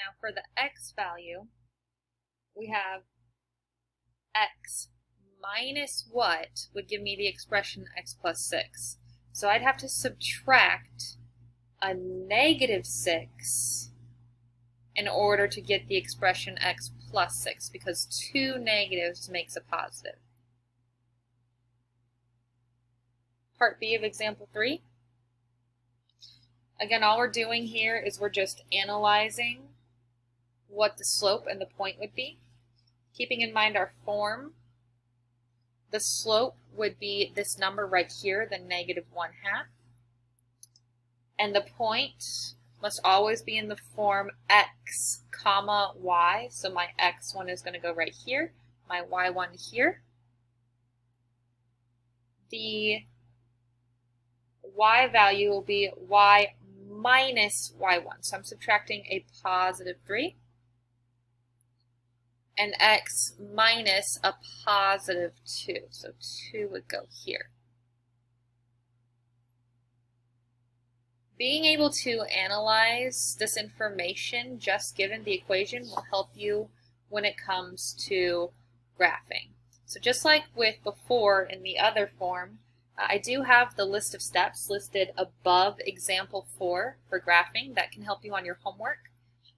Now for the x value, we have x minus what would give me the expression x plus 6. So I'd have to subtract a negative 6 in order to get the expression x plus 6 because two negatives makes a positive. Part B of example 3. Again, all we're doing here is we're just analyzing what the slope and the point would be. Keeping in mind our form, the slope would be this number right here, the negative 1 half. And the point must always be in the form x comma y. So my x1 is going to go right here, my y1 here. The y value will be y minus y1. So I'm subtracting a positive 3 and x minus a positive 2. So 2 would go here. Being able to analyze this information just given the equation will help you when it comes to graphing. So just like with before in the other form, I do have the list of steps listed above example 4 for graphing. That can help you on your homework.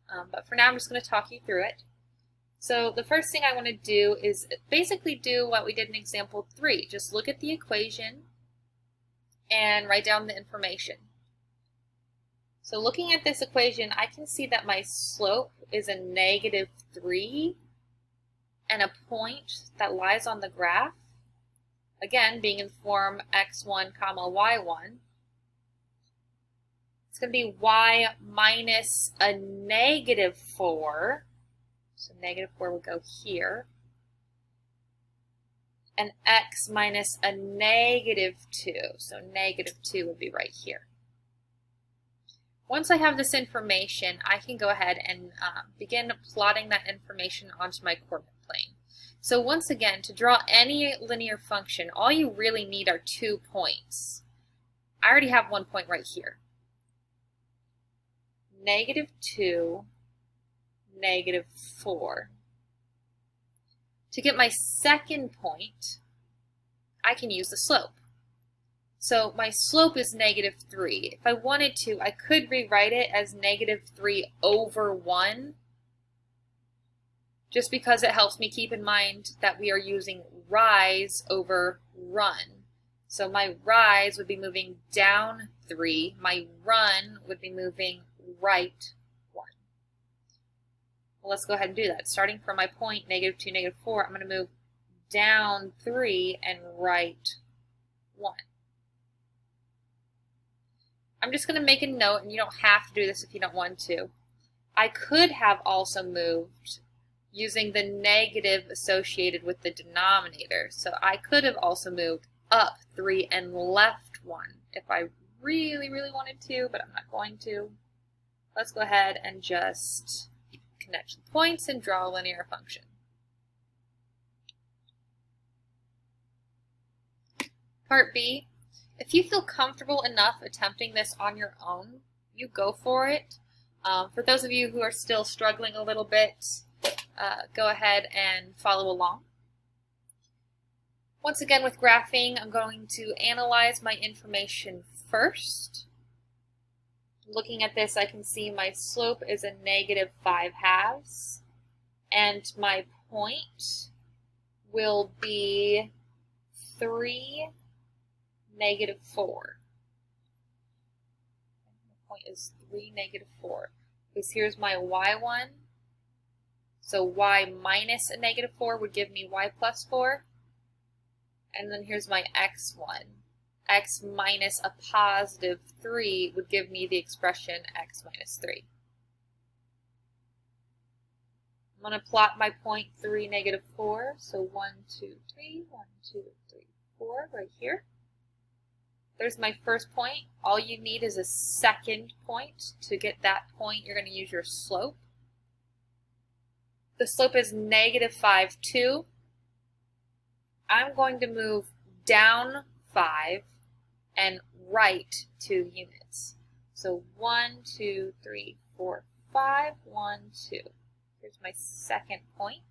Um, but for now, I'm just going to talk you through it. So the first thing I want to do is basically do what we did in example 3. Just look at the equation and write down the information. So looking at this equation, I can see that my slope is a negative 3 and a point that lies on the graph, again being in form x1 comma y1, it's going to be y minus a negative 4 so negative 4 would go here. And x minus a negative 2. So negative 2 would be right here. Once I have this information, I can go ahead and uh, begin plotting that information onto my coordinate plane. So once again, to draw any linear function, all you really need are two points. I already have one point right here. Negative 2 negative 4. To get my second point, I can use the slope. So my slope is negative 3. If I wanted to, I could rewrite it as negative 3 over 1, just because it helps me keep in mind that we are using rise over run. So my rise would be moving down 3, my run would be moving right well, let's go ahead and do that. Starting from my point, negative 2, negative 4, I'm going to move down 3 and right 1. I'm just going to make a note, and you don't have to do this if you don't want to. I could have also moved using the negative associated with the denominator. So I could have also moved up 3 and left 1 if I really, really wanted to, but I'm not going to. Let's go ahead and just connect the points and draw a linear function. Part B, if you feel comfortable enough attempting this on your own, you go for it. Um, for those of you who are still struggling a little bit, uh, go ahead and follow along. Once again with graphing, I'm going to analyze my information first. Looking at this, I can see my slope is a negative 5 halves, and my point will be 3, negative 4. My point is 3, negative 4. Because here's my y1. So y minus a negative 4 would give me y plus 4. And then here's my x1 x minus a positive 3 would give me the expression x minus 3. I'm going to plot my point 3, negative 4. So 1, 2, 3, 1, 2, 3, 4 right here. There's my first point. All you need is a second point. To get that point, you're going to use your slope. The slope is negative 5, 2. I'm going to move down 5 and right two units. So one, two, three, four, 5, 1, 2. Here's my second point.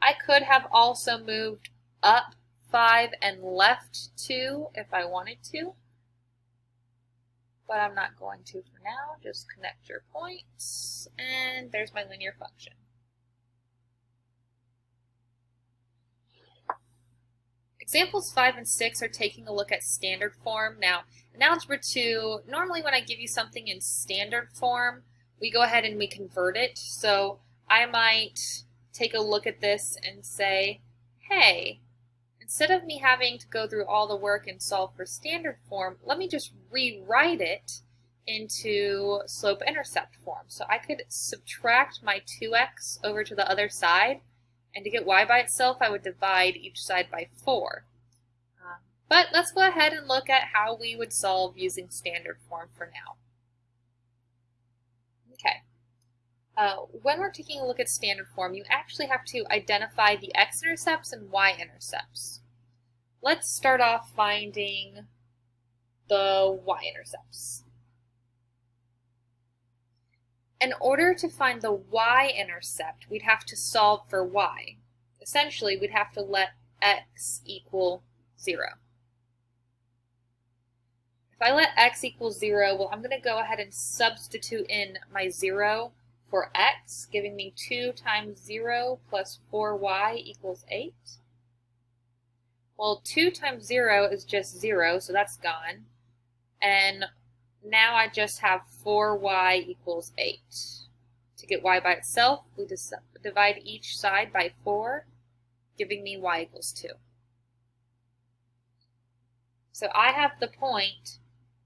I could have also moved up 5 and left 2 if I wanted to, but I'm not going to for now. Just connect your points, and there's my linear function. Examples 5 and 6 are taking a look at standard form. Now, in Algebra 2, normally when I give you something in standard form, we go ahead and we convert it. So I might take a look at this and say, hey, instead of me having to go through all the work and solve for standard form, let me just rewrite it into slope-intercept form. So I could subtract my 2x over to the other side and to get y by itself, I would divide each side by 4. Um, but let's go ahead and look at how we would solve using standard form for now. Okay. Uh, when we're taking a look at standard form, you actually have to identify the x-intercepts and y-intercepts. Let's start off finding the y-intercepts. In order to find the y-intercept, we'd have to solve for y. Essentially, we'd have to let x equal 0. If I let x equal 0, well, I'm going to go ahead and substitute in my 0 for x, giving me 2 times 0 plus 4y equals 8. Well, 2 times 0 is just 0, so that's gone. And now I just have 4y equals 8. To get y by itself, we divide each side by 4, giving me y equals 2. So I have the point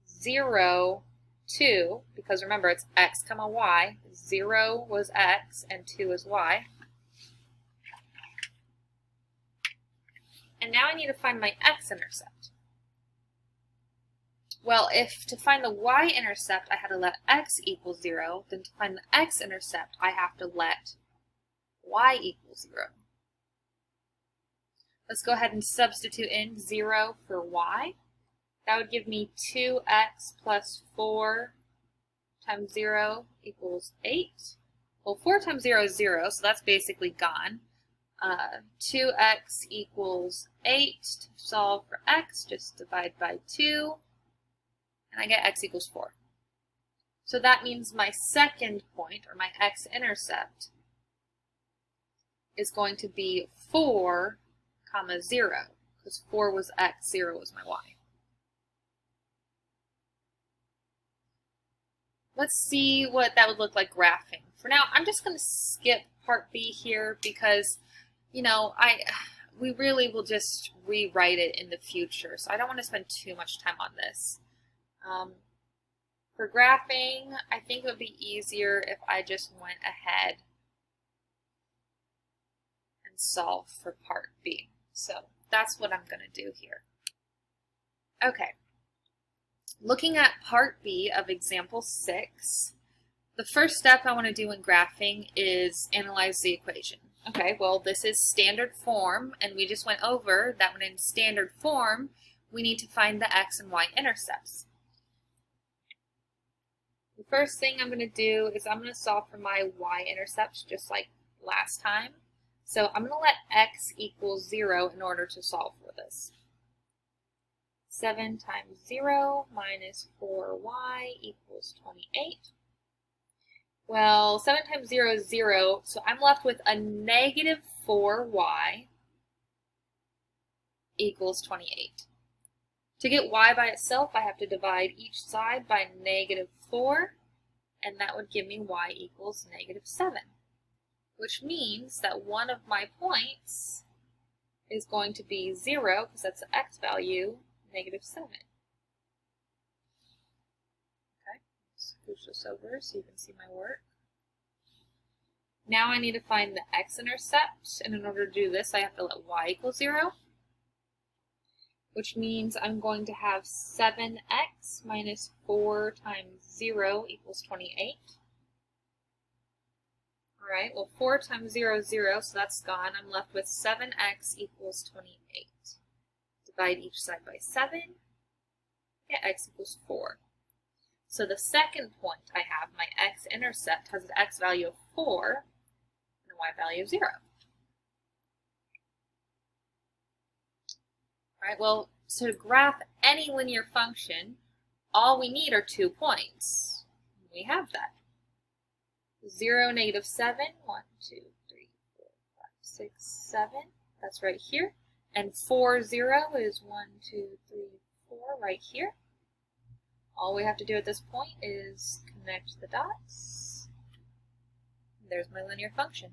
0, 2, because remember it's x comma y. 0 was x and 2 is y. And now I need to find my x-intercept. Well, if to find the y-intercept I had to let x equal 0, then to find the x-intercept I have to let y equal 0. Let's go ahead and substitute in 0 for y. That would give me 2x plus 4 times 0 equals 8. Well, 4 times 0 is 0, so that's basically gone. Uh, 2x equals 8. To solve for x, just divide by 2 and I get x equals 4. So that means my second point, or my x-intercept, is going to be 4, comma 0, because 4 was x, 0 was my y. Let's see what that would look like graphing. For now, I'm just going to skip part B here because, you know, I we really will just rewrite it in the future, so I don't want to spend too much time on this. Um, for graphing, I think it would be easier if I just went ahead and solve for part B. So that's what I'm going to do here. Okay. Looking at part B of example 6, the first step I want to do in graphing is analyze the equation. Okay, well this is standard form, and we just went over that when in standard form, we need to find the x and y intercepts. The first thing I'm going to do is I'm going to solve for my y-intercepts just like last time. So I'm going to let x equal 0 in order to solve for this. 7 times 0 minus 4y equals 28. Well, 7 times 0 is 0, so I'm left with a negative 4y equals 28. To get y by itself, I have to divide each side by negative 4, and that would give me y equals negative 7, which means that one of my points is going to be 0, because that's the x value, negative 7. Okay, scooch this over so you can see my work. Now I need to find the x-intercept, and in order to do this, I have to let y equal 0 which means I'm going to have 7x minus 4 times 0 equals 28. Alright, well 4 times 0 is 0, so that's gone. I'm left with 7x equals 28. Divide each side by 7, get x equals 4. So the second point I have, my x-intercept, has an x value of 4 and a y value of 0. Right, well, so to graph any linear function, all we need are two points. We have that. 0, negative 7, 1, 2, 3, 4, 5, 6, 7. That's right here. And 4, 0 is 1, 2, 3, 4 right here. All we have to do at this point is connect the dots. There's my linear function.